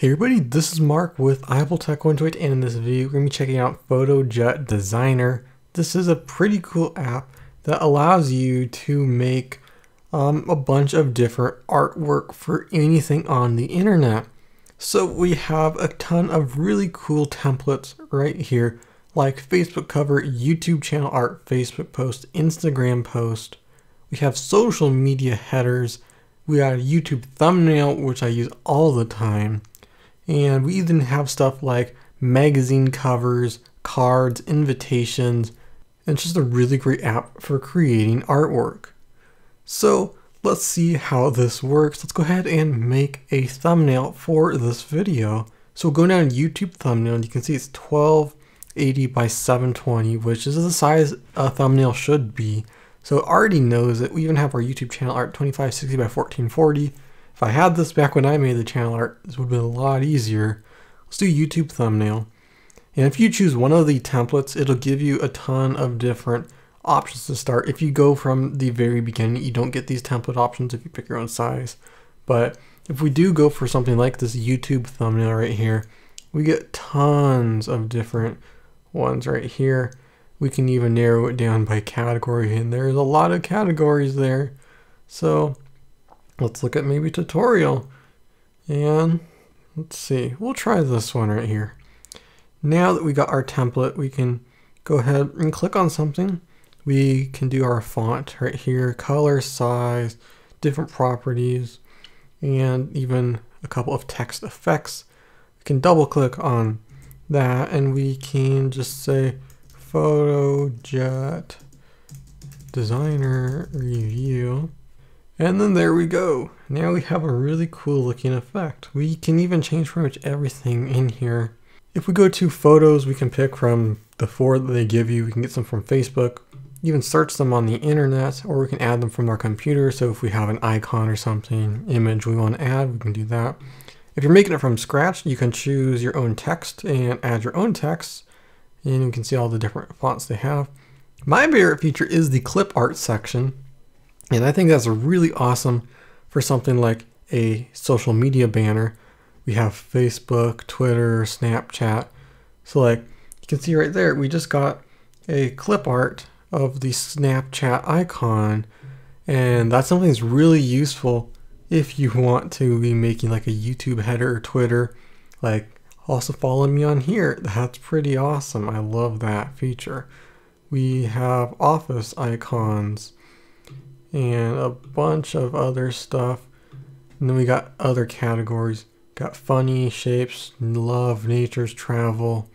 Hey everybody, this is Mark with iAppleTech128 and in this video we're going to be checking out FotoJet Designer. This is a pretty cool app that allows you to make um, a bunch of different artwork for anything on the internet. So we have a ton of really cool templates right here like Facebook cover, YouTube channel art, Facebook post, Instagram post. We have social media headers. We a YouTube thumbnail, which I use all the time and we even have stuff like magazine covers, cards, invitations, and just a really great app for creating artwork. So let's see how this works. Let's go ahead and make a thumbnail for this video. So go down to YouTube thumbnail and you can see it's 1280 by 720, which is the size a thumbnail should be. So it already knows that we even have our YouTube channel art 2560 by 1440 if I had this back when I made the channel art, this would have been a lot easier. Let's do YouTube thumbnail. And if you choose one of the templates, it'll give you a ton of different options to start. If you go from the very beginning, you don't get these template options if you pick your own size. But if we do go for something like this YouTube thumbnail right here, we get tons of different ones right here. We can even narrow it down by category and there's a lot of categories there. So let's look at maybe tutorial. And let's see, we'll try this one right here. Now that we got our template, we can go ahead and click on something. We can do our font right here, color, size, different properties, and even a couple of text effects. We can double click on that and we can just say FotoJet Designer and then there we go. Now we have a really cool looking effect. We can even change pretty much everything in here. If we go to photos, we can pick from the four that they give you. We can get some from Facebook, even search them on the internet, or we can add them from our computer. So if we have an icon or something, image we want to add, we can do that. If you're making it from scratch, you can choose your own text and add your own text. And you can see all the different fonts they have. My favorite feature is the clip art section. And I think that's really awesome for something like a social media banner. We have Facebook, Twitter, Snapchat. So like you can see right there, we just got a clip art of the Snapchat icon. And that's something that's really useful if you want to be making like a YouTube header or Twitter. Like also follow me on here. That's pretty awesome. I love that feature. We have office icons and a bunch of other stuff. And then we got other categories. Got funny, shapes, love, nature's travel.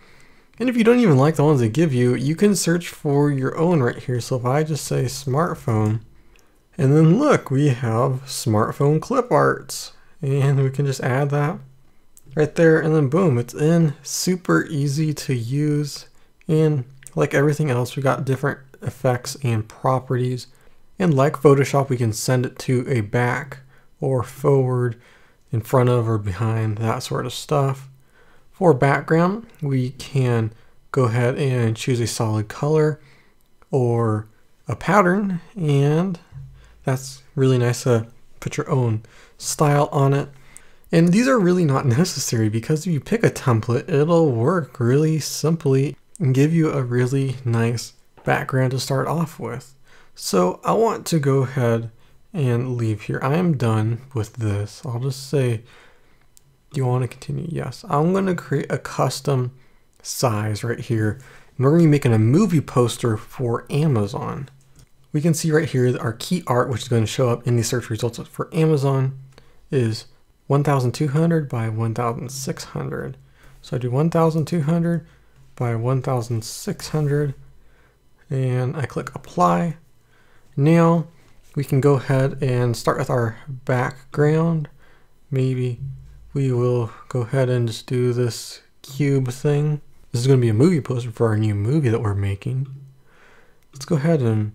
And if you don't even like the ones they give you, you can search for your own right here. So if I just say smartphone, and then look, we have smartphone clip arts. And we can just add that right there and then boom, it's in. Super easy to use. And like everything else, we got different effects and properties. And like Photoshop, we can send it to a back or forward, in front of or behind, that sort of stuff. For background, we can go ahead and choose a solid color or a pattern, and that's really nice to put your own style on it. And these are really not necessary because if you pick a template, it'll work really simply and give you a really nice background to start off with. So I want to go ahead and leave here. I am done with this. I'll just say, do you want to continue? Yes. I'm going to create a custom size right here. And we're going to be making a movie poster for Amazon. We can see right here that our key art, which is going to show up in the search results for Amazon, is 1200 by 1600. So I do 1200 by 1600 and I click apply now we can go ahead and start with our background. Maybe we will go ahead and just do this cube thing. This is going to be a movie poster for our new movie that we're making. Let's go ahead and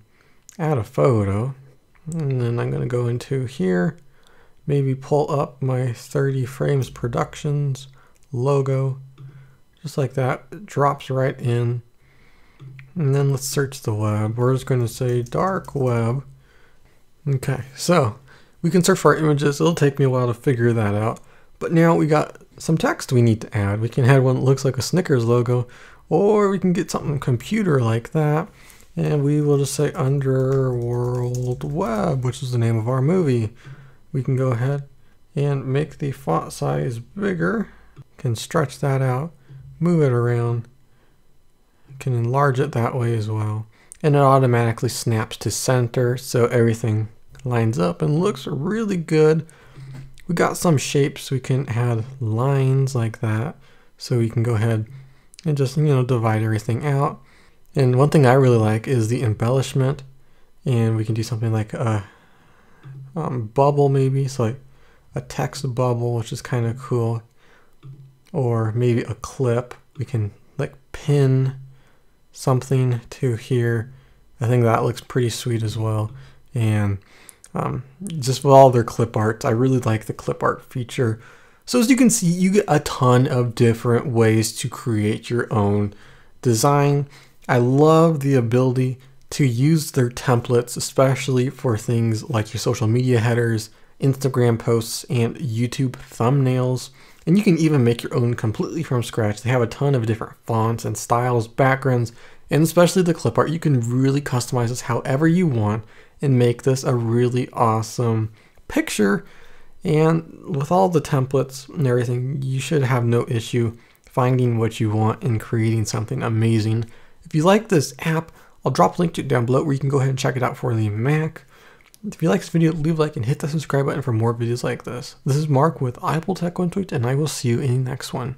add a photo. And then I'm going to go into here, maybe pull up my 30 frames productions logo, just like that. It drops right in. And then let's search the web. We're just going to say dark web. Okay, so we can search for our images. It'll take me a while to figure that out. But now we got some text we need to add. We can add one that looks like a Snickers logo, or we can get something computer like that. And we will just say Underworld Web, which is the name of our movie. We can go ahead and make the font size bigger. Can stretch that out, move it around, can enlarge it that way as well. And it automatically snaps to center so everything lines up and looks really good. We got some shapes we can add lines like that. So we can go ahead and just, you know, divide everything out. And one thing I really like is the embellishment. And we can do something like a um, bubble maybe. So like a text bubble, which is kind of cool. Or maybe a clip. We can like pin something to here. I think that looks pretty sweet as well. And um, just with all their clip art, I really like the clip art feature. So as you can see, you get a ton of different ways to create your own design. I love the ability to use their templates, especially for things like your social media headers, Instagram posts, and YouTube thumbnails. And you can even make your own completely from scratch. They have a ton of different fonts and styles, backgrounds, and especially the clip art. You can really customize this however you want and make this a really awesome picture. And with all the templates and everything, you should have no issue finding what you want and creating something amazing. If you like this app, I'll drop a link to it down below where you can go ahead and check it out for the Mac. If you like this video, leave a like and hit the subscribe button for more videos like this. This is Mark with Apple Tech One Tweet, and I will see you in the next one.